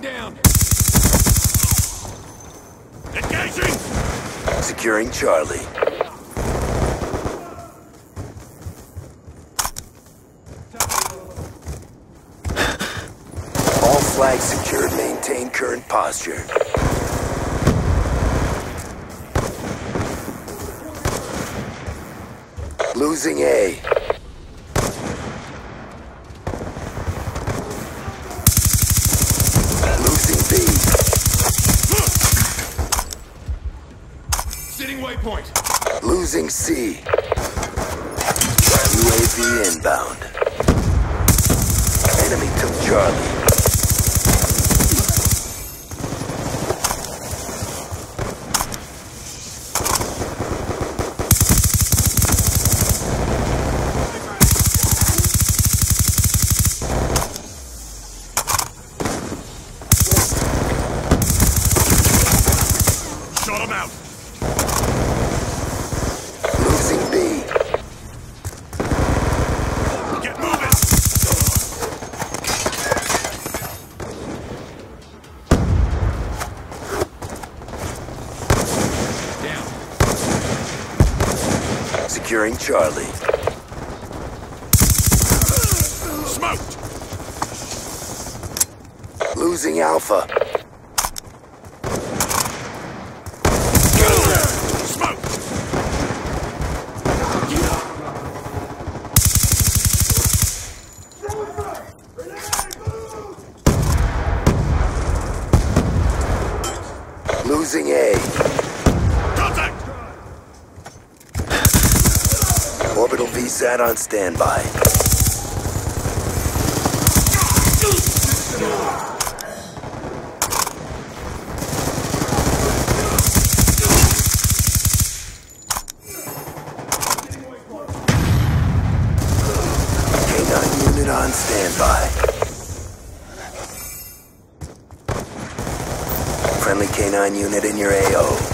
down. Engaging! Securing Charlie. All flags secured. Maintain current posture. Losing A. Losing B. Sitting waypoint. Losing C. UAV inbound. Enemy took Charlie. Securing Charlie. Smoked! Losing Alpha. Losing A. Orbital VSAT on standby. K9 unit on standby. Friendly K9 unit in your AO.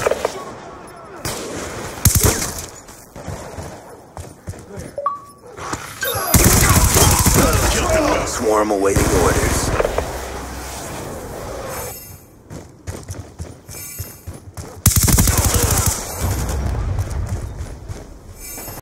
Swarm awaiting orders.